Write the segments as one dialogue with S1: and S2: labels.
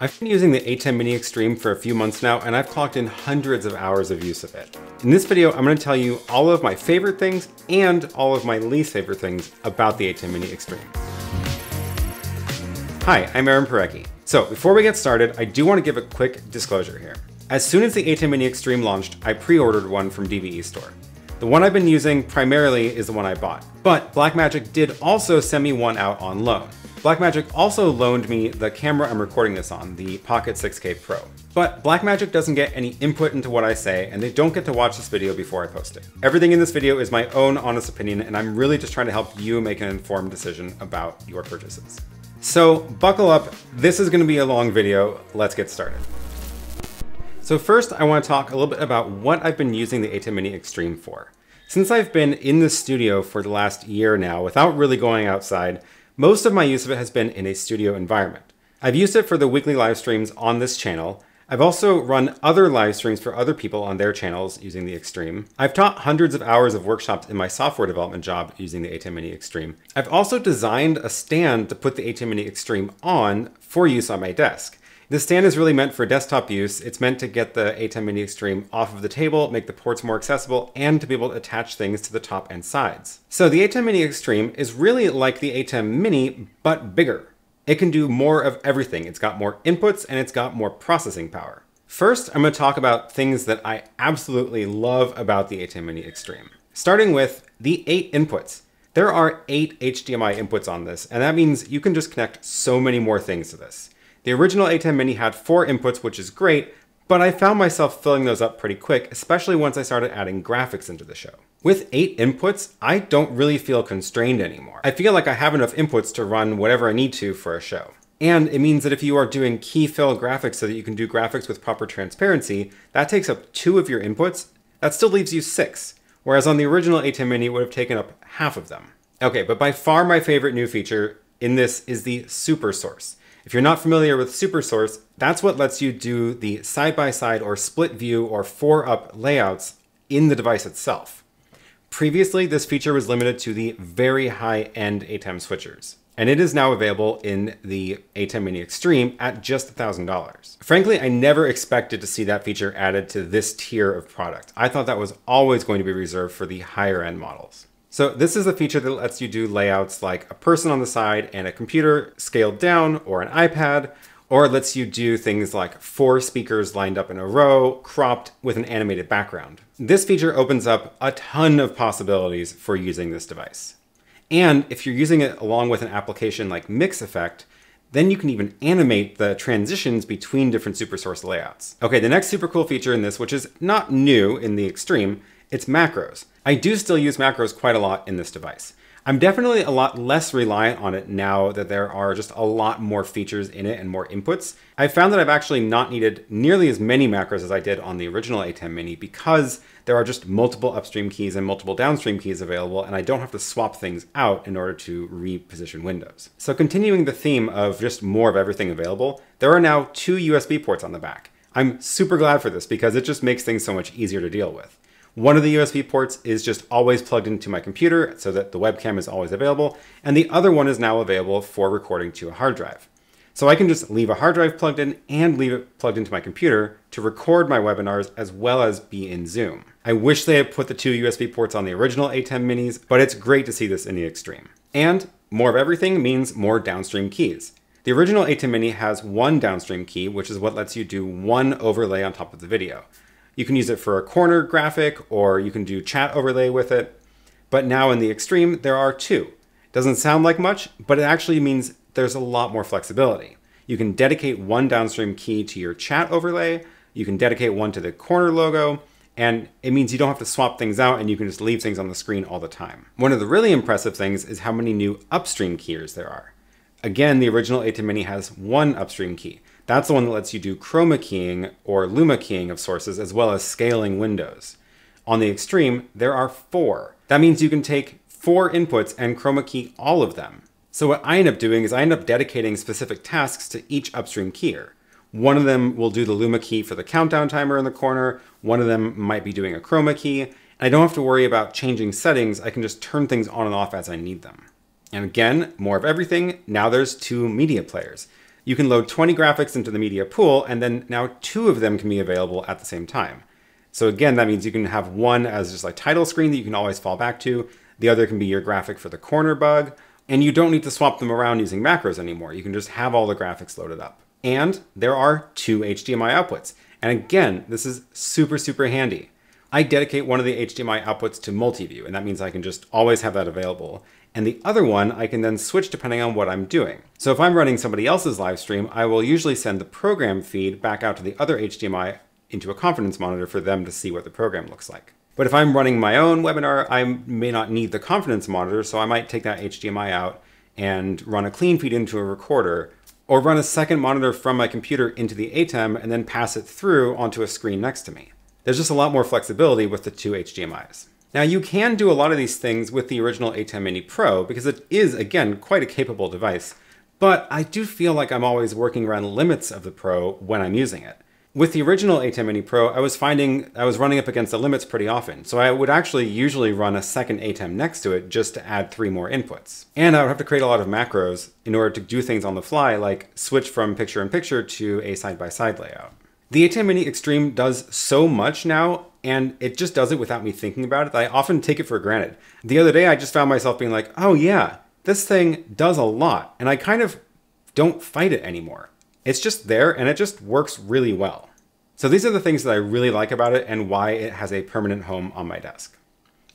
S1: I've been using the ATEM Mini Extreme for a few months now, and I've clocked in hundreds of hours of use of it. In this video, I'm gonna tell you all of my favorite things and all of my least favorite things about the ATEM Mini Extreme. Hi, I'm Aaron Parecki. So before we get started, I do wanna give a quick disclosure here. As soon as the ATEM Mini Extreme launched, I pre-ordered one from DVE Store. The one I've been using primarily is the one I bought, but Blackmagic did also send me one out on loan. Blackmagic also loaned me the camera I'm recording this on, the Pocket 6K Pro. But Blackmagic doesn't get any input into what I say, and they don't get to watch this video before I post it. Everything in this video is my own honest opinion, and I'm really just trying to help you make an informed decision about your purchases. So buckle up, this is gonna be a long video, let's get started. So first I wanna talk a little bit about what I've been using the ATEM Mini Extreme for. Since I've been in the studio for the last year now without really going outside, most of my use of it has been in a studio environment. I've used it for the weekly live streams on this channel. I've also run other live streams for other people on their channels using the Extreme. I've taught hundreds of hours of workshops in my software development job using the ATEM Mini Extreme. I've also designed a stand to put the ATEM Mini Extreme on for use on my desk. This stand is really meant for desktop use. It's meant to get the ATEM Mini Extreme off of the table, make the ports more accessible, and to be able to attach things to the top and sides. So the ATEM Mini Extreme is really like the ATEM Mini, but bigger. It can do more of everything. It's got more inputs and it's got more processing power. First, I'm going to talk about things that I absolutely love about the ATEM Mini Extreme. Starting with the eight inputs. There are eight HDMI inputs on this, and that means you can just connect so many more things to this. The original ATEM Mini had four inputs, which is great, but I found myself filling those up pretty quick, especially once I started adding graphics into the show. With eight inputs, I don't really feel constrained anymore. I feel like I have enough inputs to run whatever I need to for a show. And it means that if you are doing key fill graphics so that you can do graphics with proper transparency, that takes up two of your inputs. That still leaves you six, whereas on the original ATEM Mini it would have taken up half of them. Okay, but by far my favorite new feature in this is the super source. If you're not familiar with SuperSource, that's what lets you do the side-by-side -side or split view or four-up layouts in the device itself. Previously, this feature was limited to the very high-end ATEM switchers, and it is now available in the ATEM Mini Extreme at just $1,000. Frankly, I never expected to see that feature added to this tier of product. I thought that was always going to be reserved for the higher-end models. So this is a feature that lets you do layouts like a person on the side and a computer scaled down or an iPad, or it lets you do things like four speakers lined up in a row, cropped with an animated background. This feature opens up a ton of possibilities for using this device. And if you're using it along with an application like MixEffect, then you can even animate the transitions between different super source layouts. Okay, the next super cool feature in this, which is not new in the extreme, it's macros. I do still use macros quite a lot in this device. I'm definitely a lot less reliant on it now that there are just a lot more features in it and more inputs. I found that I've actually not needed nearly as many macros as I did on the original ATEM Mini because there are just multiple upstream keys and multiple downstream keys available and I don't have to swap things out in order to reposition windows. So continuing the theme of just more of everything available, there are now two USB ports on the back. I'm super glad for this because it just makes things so much easier to deal with. One of the USB ports is just always plugged into my computer so that the webcam is always available, and the other one is now available for recording to a hard drive. So I can just leave a hard drive plugged in and leave it plugged into my computer to record my webinars as well as be in Zoom. I wish they had put the two USB ports on the original ATEM minis, but it's great to see this in the extreme. And more of everything means more downstream keys. The original ATEM mini has one downstream key, which is what lets you do one overlay on top of the video. You can use it for a corner graphic or you can do chat overlay with it. But now in the extreme, there are two. Doesn't sound like much, but it actually means there's a lot more flexibility. You can dedicate one downstream key to your chat overlay, you can dedicate one to the corner logo, and it means you don't have to swap things out and you can just leave things on the screen all the time. One of the really impressive things is how many new upstream keys there are. Again, the original ATEM Mini has one upstream key. That's the one that lets you do chroma keying or luma keying of sources as well as scaling windows. On the extreme, there are four. That means you can take four inputs and chroma key all of them. So what I end up doing is I end up dedicating specific tasks to each upstream keyer. One of them will do the luma key for the countdown timer in the corner. One of them might be doing a chroma key. And I don't have to worry about changing settings. I can just turn things on and off as I need them. And again, more of everything. Now there's two media players. You can load 20 graphics into the media pool, and then now two of them can be available at the same time. So again, that means you can have one as just like title screen that you can always fall back to. The other can be your graphic for the corner bug. And you don't need to swap them around using macros anymore. You can just have all the graphics loaded up. And there are two HDMI outputs. And again, this is super, super handy. I dedicate one of the HDMI outputs to multi-view, and that means I can just always have that available. And the other one I can then switch depending on what I'm doing. So if I'm running somebody else's live stream, I will usually send the program feed back out to the other HDMI into a confidence monitor for them to see what the program looks like. But if I'm running my own webinar, I may not need the confidence monitor, so I might take that HDMI out and run a clean feed into a recorder, or run a second monitor from my computer into the ATEM and then pass it through onto a screen next to me. There's just a lot more flexibility with the two HDMIs. Now you can do a lot of these things with the original ATEM Mini Pro because it is, again, quite a capable device, but I do feel like I'm always working around the limits of the Pro when I'm using it. With the original ATEM Mini Pro, I was finding I was running up against the limits pretty often, so I would actually usually run a second ATEM next to it just to add three more inputs. And I would have to create a lot of macros in order to do things on the fly, like switch from picture-in-picture -picture to a side-by-side -side layout. The ATEM Mini Extreme does so much now, and it just does it without me thinking about it, I often take it for granted. The other day, I just found myself being like, oh yeah, this thing does a lot, and I kind of don't fight it anymore. It's just there, and it just works really well. So these are the things that I really like about it and why it has a permanent home on my desk.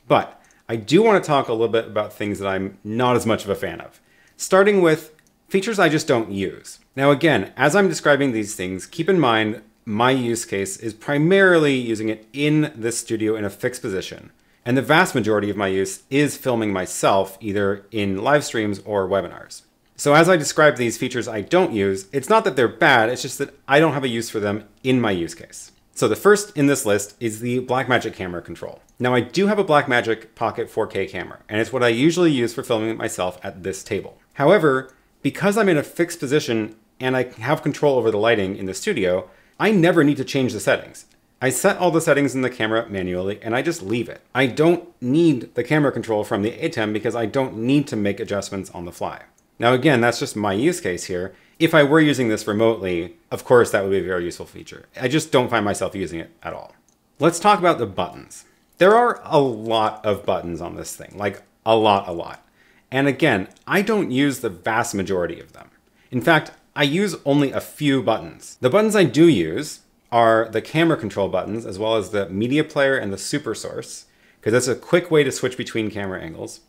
S1: But I do want to talk a little bit about things that I'm not as much of a fan of, starting with features I just don't use. Now again, as I'm describing these things, keep in mind my use case is primarily using it in this studio in a fixed position. And the vast majority of my use is filming myself either in live streams or webinars. So as I describe these features I don't use, it's not that they're bad, it's just that I don't have a use for them in my use case. So the first in this list is the Blackmagic camera control. Now I do have a Blackmagic Pocket 4K camera, and it's what I usually use for filming myself at this table. However, because I'm in a fixed position and I have control over the lighting in the studio, I never need to change the settings. I set all the settings in the camera manually and I just leave it. I don't need the camera control from the ATEM because I don't need to make adjustments on the fly. Now again, that's just my use case here. If I were using this remotely, of course that would be a very useful feature. I just don't find myself using it at all. Let's talk about the buttons. There are a lot of buttons on this thing, like a lot, a lot. And again, I don't use the vast majority of them. In fact, I use only a few buttons. The buttons I do use are the camera control buttons, as well as the media player and the super source, because that's a quick way to switch between camera angles.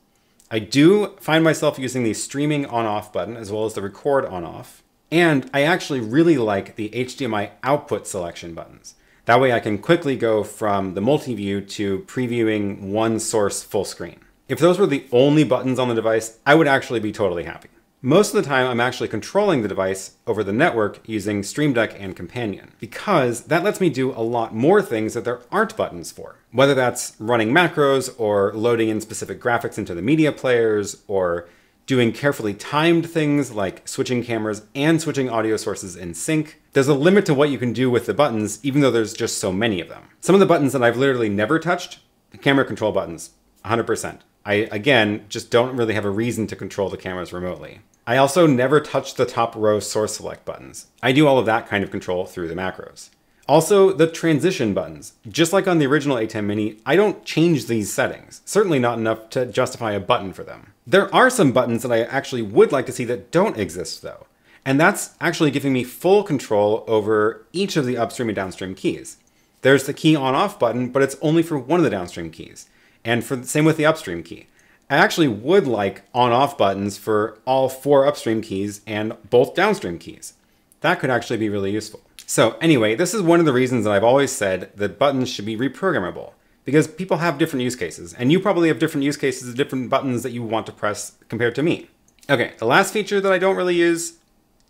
S1: I do find myself using the streaming on off button, as well as the record on off. And I actually really like the HDMI output selection buttons. That way I can quickly go from the multi-view to previewing one source full screen. If those were the only buttons on the device, I would actually be totally happy. Most of the time, I'm actually controlling the device over the network using Stream Deck and Companion, because that lets me do a lot more things that there aren't buttons for. Whether that's running macros or loading in specific graphics into the media players or doing carefully timed things like switching cameras and switching audio sources in sync. There's a limit to what you can do with the buttons, even though there's just so many of them. Some of the buttons that I've literally never touched, the camera control buttons, 100%. I, again, just don't really have a reason to control the cameras remotely. I also never touch the top row source select buttons. I do all of that kind of control through the macros. Also, the transition buttons. Just like on the original ATEM Mini, I don't change these settings. Certainly not enough to justify a button for them. There are some buttons that I actually would like to see that don't exist though. And that's actually giving me full control over each of the upstream and downstream keys. There's the key on off button, but it's only for one of the downstream keys. And for the same with the upstream key. I actually would like on-off buttons for all four upstream keys and both downstream keys. That could actually be really useful. So anyway, this is one of the reasons that I've always said that buttons should be reprogrammable because people have different use cases and you probably have different use cases of different buttons that you want to press compared to me. Okay, the last feature that I don't really use,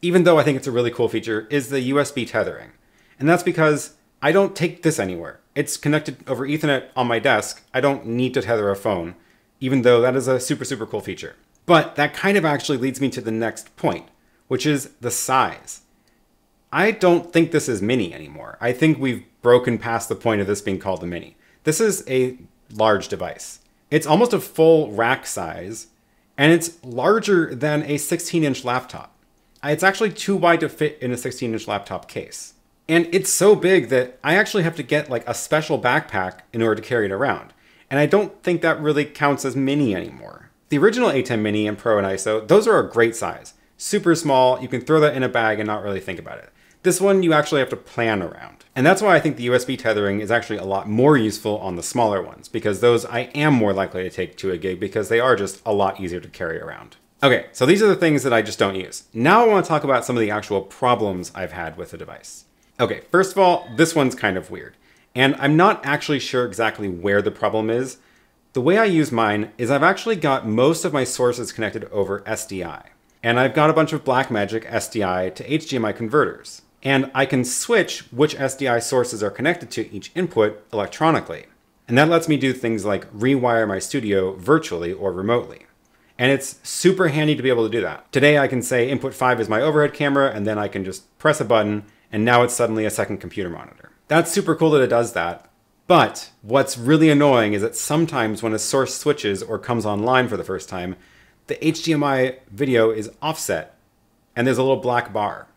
S1: even though I think it's a really cool feature, is the USB tethering. And that's because I don't take this anywhere. It's connected over ethernet on my desk. I don't need to tether a phone even though that is a super, super cool feature. But that kind of actually leads me to the next point, which is the size. I don't think this is mini anymore. I think we've broken past the point of this being called the mini. This is a large device. It's almost a full rack size, and it's larger than a 16 inch laptop. Uh, it's actually too wide to fit in a 16 inch laptop case. And it's so big that I actually have to get like a special backpack in order to carry it around. And I don't think that really counts as mini anymore. The original ATEM Mini and Pro and ISO, those are a great size. Super small, you can throw that in a bag and not really think about it. This one you actually have to plan around. And that's why I think the USB tethering is actually a lot more useful on the smaller ones, because those I am more likely to take to a gig because they are just a lot easier to carry around. Okay, so these are the things that I just don't use. Now I want to talk about some of the actual problems I've had with the device. Okay, first of all, this one's kind of weird. And I'm not actually sure exactly where the problem is. The way I use mine is I've actually got most of my sources connected over SDI. And I've got a bunch of Blackmagic SDI to HDMI converters and I can switch which SDI sources are connected to each input electronically. And that lets me do things like rewire my studio virtually or remotely. And it's super handy to be able to do that. Today I can say input 5 is my overhead camera and then I can just press a button and now it's suddenly a second computer monitor. That's super cool that it does that. But what's really annoying is that sometimes when a source switches or comes online for the first time, the HDMI video is offset and there's a little black bar.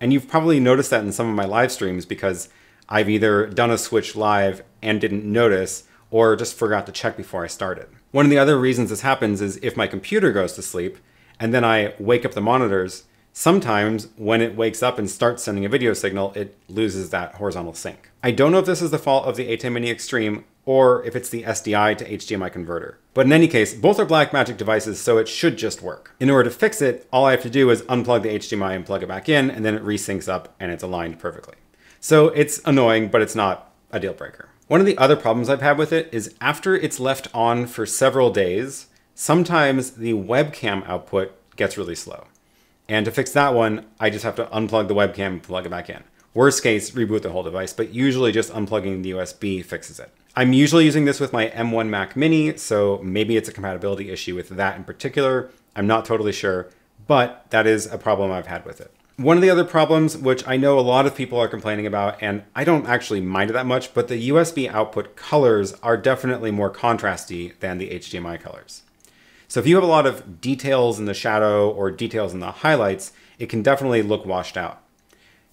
S1: And you've probably noticed that in some of my live streams because I've either done a switch live and didn't notice or just forgot to check before I started. One of the other reasons this happens is if my computer goes to sleep and then I wake up the monitors, sometimes when it wakes up and starts sending a video signal, it loses that horizontal sync. I don't know if this is the fault of the ATEM Mini Extreme or if it's the SDI to HDMI converter. But in any case, both are Blackmagic devices, so it should just work. In order to fix it, all I have to do is unplug the HDMI and plug it back in, and then it resyncs up and it's aligned perfectly. So it's annoying, but it's not a deal breaker. One of the other problems I've had with it is after it's left on for several days, sometimes the webcam output gets really slow. And to fix that one, I just have to unplug the webcam and plug it back in. Worst case, reboot the whole device, but usually just unplugging the USB fixes it. I'm usually using this with my M1 Mac Mini, so maybe it's a compatibility issue with that in particular. I'm not totally sure, but that is a problem I've had with it. One of the other problems, which I know a lot of people are complaining about, and I don't actually mind it that much, but the USB output colors are definitely more contrasty than the HDMI colors. So if you have a lot of details in the shadow or details in the highlights, it can definitely look washed out.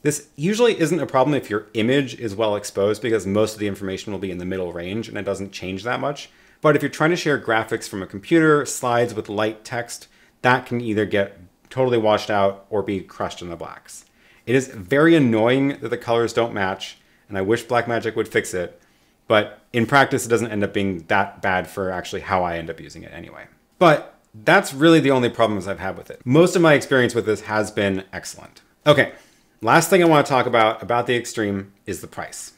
S1: This usually isn't a problem if your image is well exposed because most of the information will be in the middle range and it doesn't change that much. But if you're trying to share graphics from a computer, slides with light text, that can either get totally washed out or be crushed in the blacks. It is very annoying that the colors don't match, and I wish Blackmagic would fix it, but in practice it doesn't end up being that bad for actually how I end up using it anyway. But that's really the only problems I've had with it. Most of my experience with this has been excellent. Okay, Last thing I want to talk about about the Extreme is the price.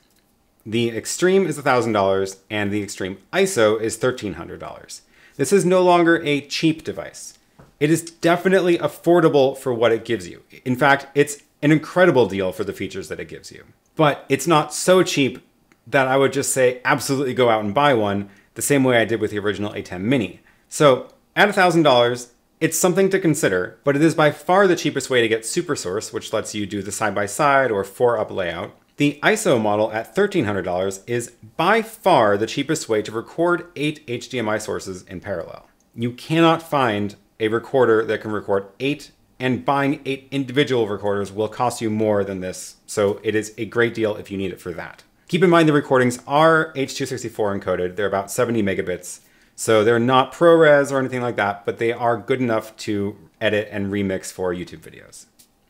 S1: The Extreme is $1,000 and the Extreme ISO is $1,300. This is no longer a cheap device. It is definitely affordable for what it gives you. In fact, it's an incredible deal for the features that it gives you. But it's not so cheap that I would just say absolutely go out and buy one the same way I did with the original ATEM Mini. So at $1,000, it's something to consider, but it is by far the cheapest way to get SuperSource, which lets you do the side-by-side -side or 4-up layout. The ISO model at $1,300 is by far the cheapest way to record eight HDMI sources in parallel. You cannot find a recorder that can record eight, and buying eight individual recorders will cost you more than this, so it is a great deal if you need it for that. Keep in mind the recordings are H.264 encoded, they're about 70 megabits, so they're not ProRes or anything like that, but they are good enough to edit and remix for YouTube videos.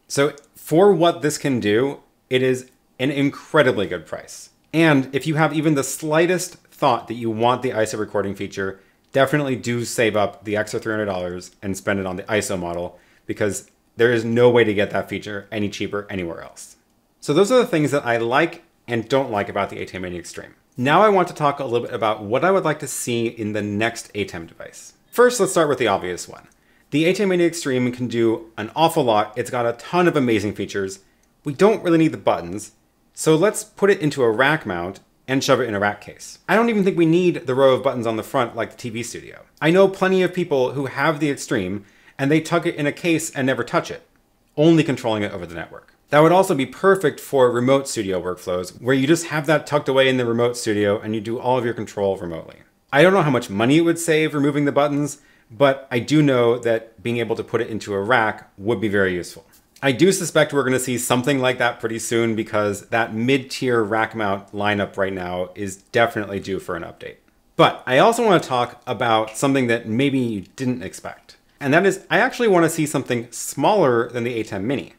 S1: So for what this can do, it is an incredibly good price. And if you have even the slightest thought that you want the ISO recording feature, definitely do save up the extra $300 and spend it on the ISO model because there is no way to get that feature any cheaper anywhere else. So those are the things that I like and don't like about the ATEM Mini Extreme. Now I want to talk a little bit about what I would like to see in the next ATEM device. First, let's start with the obvious one. The ATEM Mini Extreme can do an awful lot. It's got a ton of amazing features. We don't really need the buttons, so let's put it into a rack mount and shove it in a rack case. I don't even think we need the row of buttons on the front like the TV studio. I know plenty of people who have the Extreme and they tuck it in a case and never touch it, only controlling it over the network. That would also be perfect for remote studio workflows, where you just have that tucked away in the remote studio and you do all of your control remotely. I don't know how much money it would save removing the buttons, but I do know that being able to put it into a rack would be very useful. I do suspect we're going to see something like that pretty soon because that mid-tier rack mount lineup right now is definitely due for an update. But I also want to talk about something that maybe you didn't expect. And that is, I actually want to see something smaller than the ATEM Mini.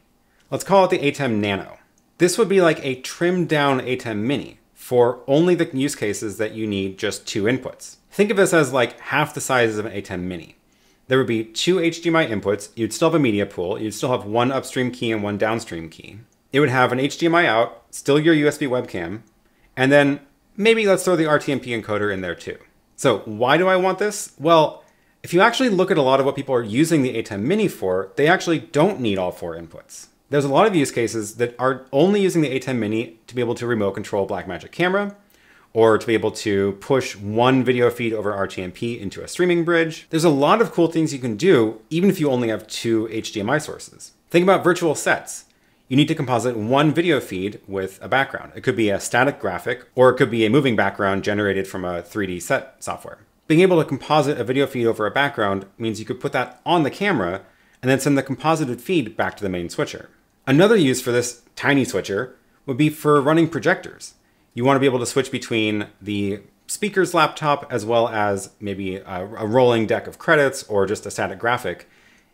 S1: Let's call it the ATEM Nano. This would be like a trimmed down ATEM Mini for only the use cases that you need just two inputs. Think of this as like half the size of an ATEM Mini. There would be two HDMI inputs, you'd still have a media pool, you'd still have one upstream key and one downstream key. It would have an HDMI out, still your USB webcam, and then maybe let's throw the RTMP encoder in there too. So why do I want this? Well, if you actually look at a lot of what people are using the ATEM Mini for, they actually don't need all four inputs. There's a lot of use cases that are only using the ATEM Mini to be able to remote control Blackmagic camera, or to be able to push one video feed over RTMP into a streaming bridge. There's a lot of cool things you can do, even if you only have two HDMI sources. Think about virtual sets. You need to composite one video feed with a background. It could be a static graphic, or it could be a moving background generated from a 3D set software. Being able to composite a video feed over a background means you could put that on the camera and then send the composited feed back to the main switcher. Another use for this tiny switcher would be for running projectors. You want to be able to switch between the speaker's laptop as well as maybe a, a, rolling deck of credits or just a static graphic.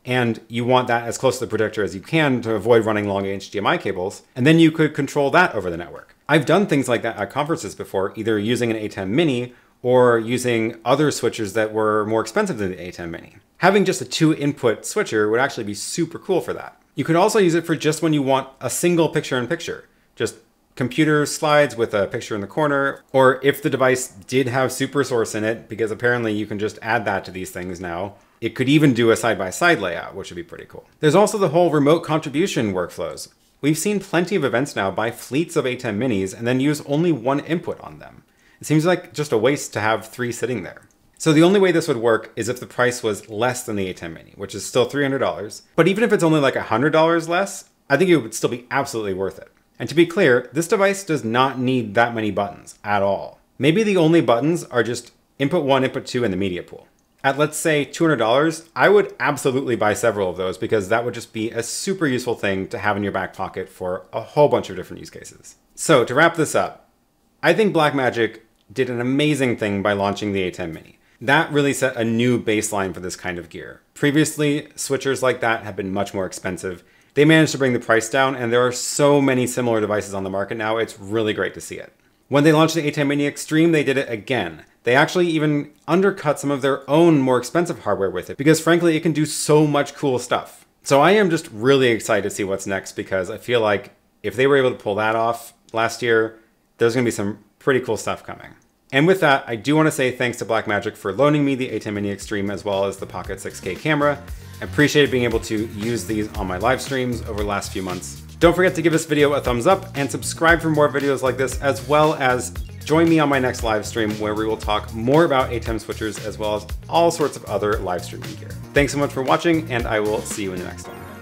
S1: And you want that as close to the projector as you can to avoid running long HDMI cables. And then you could control that over the network. I've done things like that at conferences before, either using an ATEM Mini or using other switchers that were more expensive than the ATEM Mini. Having just a two input switcher would actually be super cool for that. You could also use it for just when you want a single picture in picture. Just computer slides with a picture in the corner, or if the device did have super source in it, because apparently you can just add that to these things now. It could even do a side-by-side -side layout, which would be pretty cool. There's also the whole remote contribution workflows. We've seen plenty of events now buy fleets of ATEM minis and then use only one input on them. It seems like just a waste to have three sitting there. So the only way this would work is if the price was less than the ATEM Mini, which is still $300. But even if it's only like $100 less, I think it would still be absolutely worth it. And to be clear, this device does not need that many buttons at all. Maybe the only buttons are just input one, input two, and the media pool. At let's say $200, I would absolutely buy several of those because that would just be a super useful thing to have in your back pocket for a whole bunch of different use cases. So to wrap this up, I think Blackmagic did an amazing thing by launching the ATEM Mini. That really set a new baseline for this kind of gear. Previously, switchers like that have been much more expensive. They managed to bring the price down, and there are so many similar devices on the market now, it's really great to see it. When they launched the ATEM Mini Extreme, they did it again. They actually even undercut some of their own more expensive hardware with it, because frankly, it can do so much cool stuff. So I am just really excited to see what's next, because I feel like if they were able to pull that off last year, there's gonna be some pretty cool stuff coming. And with that, I do want to say thanks to Blackmagic for loaning me the ATEM Mini Extreme as well as the Pocket 6K camera. I appreciated being able to use these on my live streams over the last few months. Don't forget to give this video a thumbs up and subscribe for more videos like this, as well as join me on my next live stream where we will talk more about ATEM switchers as well as all sorts of other live streaming gear. Thanks so much for watching, and I will see you in the next one.